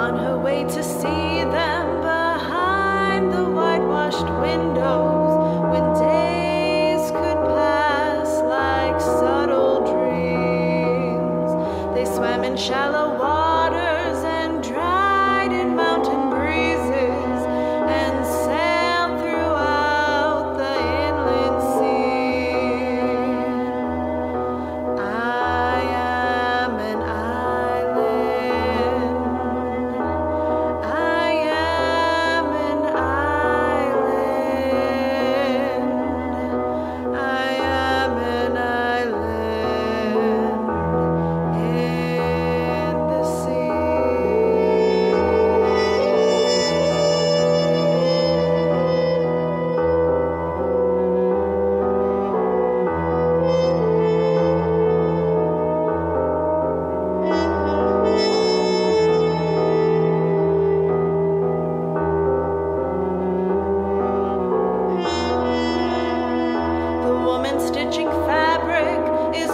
on her way to see them behind the whitewashed windows when days could pass like subtle dreams. They swam in shallow. Stitching fabric is